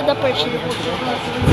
da partida.